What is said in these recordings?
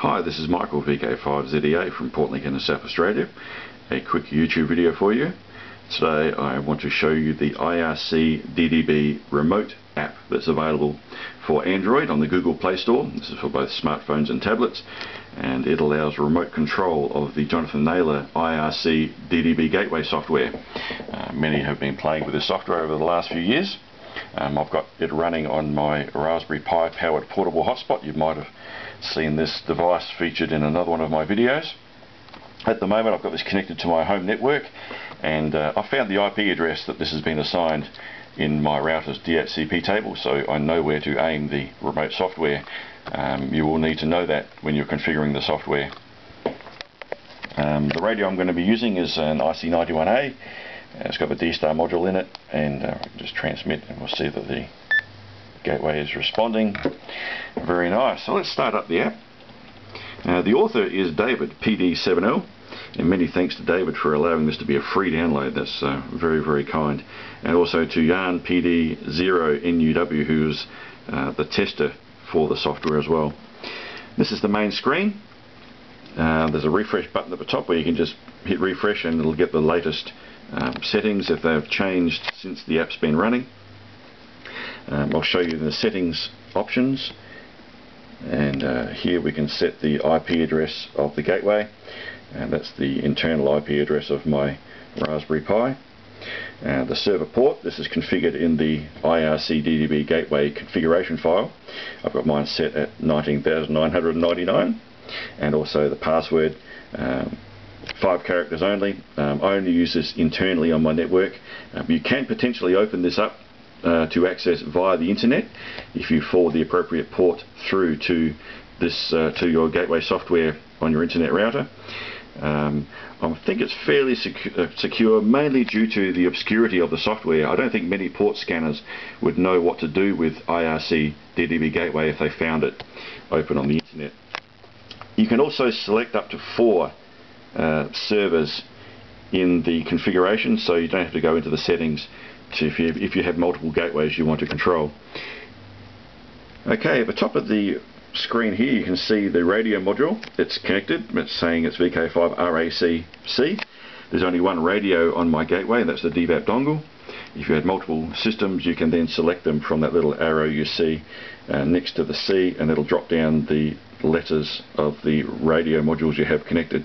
Hi, this is Michael VK5ZEA from Port in South Australia. A quick YouTube video for you. Today I want to show you the IRC DDB remote app that's available for Android on the Google Play Store. This is for both smartphones and tablets and it allows remote control of the Jonathan Naylor IRC DDB gateway software. Uh, many have been playing with this software over the last few years. Um, I've got it running on my Raspberry Pi powered portable hotspot. You might have seen this device featured in another one of my videos. At the moment I've got this connected to my home network and uh, I found the IP address that this has been assigned in my router's DHCP table so I know where to aim the remote software. Um, you will need to know that when you're configuring the software. Um, the radio I'm going to be using is an IC91A. It's got the D-Star module in it and uh, just transmit and we'll see that the gateway is responding. Very nice. So let's start up the app. The author is David PD7L and many thanks to David for allowing this to be a free download. That's uh, very, very kind. And also to Jan PD0NUW who's uh, the tester for the software as well. This is the main screen. Uh, there's a refresh button at the top where you can just hit refresh and it'll get the latest um, settings if they've changed since the app's been running. Um, I'll show you the settings options and uh, here we can set the IP address of the gateway and that's the internal IP address of my Raspberry Pi. Uh, the server port, this is configured in the IRC DDB gateway configuration file. I've got mine set at 19,999 and also the password um, five characters only. Um, I only use this internally on my network. Um, you can potentially open this up uh, to access via the internet if you forward the appropriate port through to this uh, to your gateway software on your internet router. Um, I think it's fairly secu uh, secure, mainly due to the obscurity of the software. I don't think many port scanners would know what to do with IRC DDB Gateway if they found it open on the internet. You can also select up to four uh, servers in the configuration, so you don't have to go into the settings to if you, if you have multiple gateways you want to control. Okay, at the top of the screen here you can see the radio module. It's connected. It's saying it's VK5RACC. There's only one radio on my gateway, and that's the DVAP dongle. If you had multiple systems, you can then select them from that little arrow you see uh, next to the C, and it'll drop down the letters of the radio modules you have connected.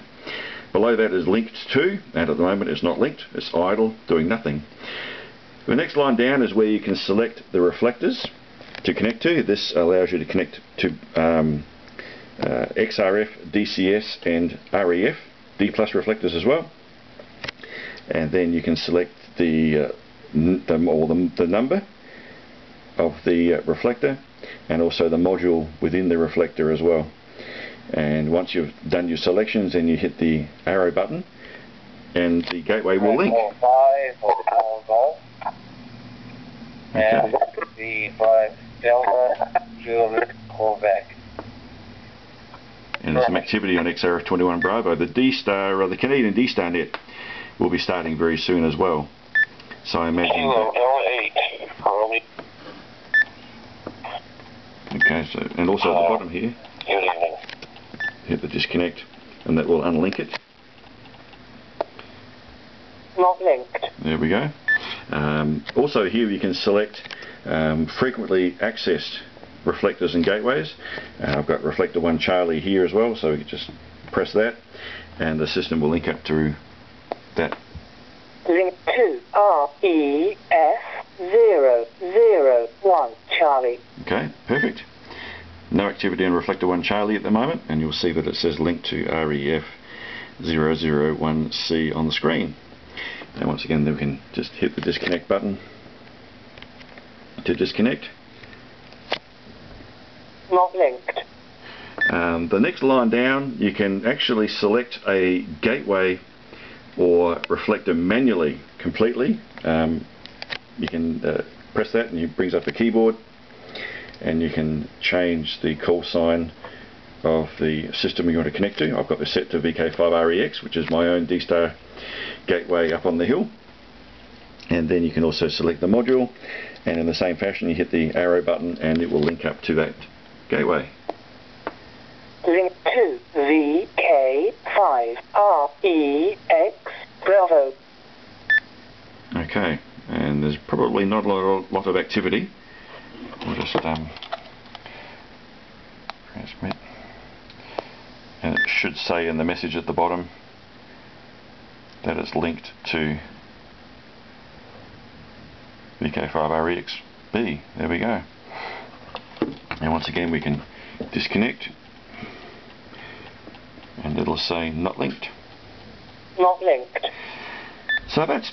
Below that is linked to, and at the moment it's not linked, it's idle, doing nothing. The next line down is where you can select the reflectors to connect to. This allows you to connect to um, uh, XRF, DCS and REF, D plus reflectors as well. And then you can select the, uh, the or the, the, number of the uh, reflector and also the module within the reflector as well. And once you've done your selections, then you hit the arrow button and the gateway will link. Okay. the 5 Delta Juliet Quebec. And there's some activity on XRF 21 Bravo. The D-Star, uh, the Canadian D-Star net will be starting very soon as well. So I imagine... L8. Okay, so and also at the bottom here, hit the disconnect, and that will unlink it. Not linked. There we go. Um, also here you can select um, frequently accessed reflectors and gateways. Uh, I've got reflector 1 Charlie here as well, so we can just press that and the system will link up to that. Link to REF001 Charlie. Okay, perfect. No activity on reflector 1 Charlie at the moment and you'll see that it says link to REF001C on the screen. And once again, we can just hit the disconnect button to disconnect. Not linked. Um, the next line down, you can actually select a gateway or reflector manually completely. Um, you can uh, press that and it brings up the keyboard and you can change the call sign of the system you want to connect to. I've got this set to VK5REX which is my own D-Star gateway up on the hill and then you can also select the module and in the same fashion you hit the arrow button and it will link up to that gateway. Link 2 VK5REX Bravo. Okay, and there's probably not a lot, lot of activity. We'll just um, transmit. Should say in the message at the bottom that it's linked to VK5REXB. There we go. And once again we can disconnect and it'll say not linked. Not linked. So that's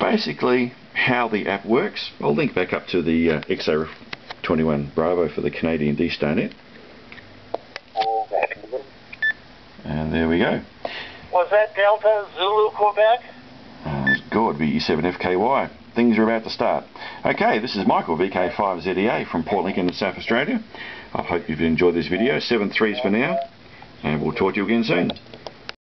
basically how the app works. I'll link back up to the uh, XO21 Bravo for the Canadian D-StarNet. And there we go. Was that Delta Zulu Quebec? Uh, it's good, VE7FKY. Things are about to start. Okay, this is Michael, VK5ZEA from Port Lincoln in South Australia. I hope you've enjoyed this video. Seven threes for now, and we'll talk to you again soon.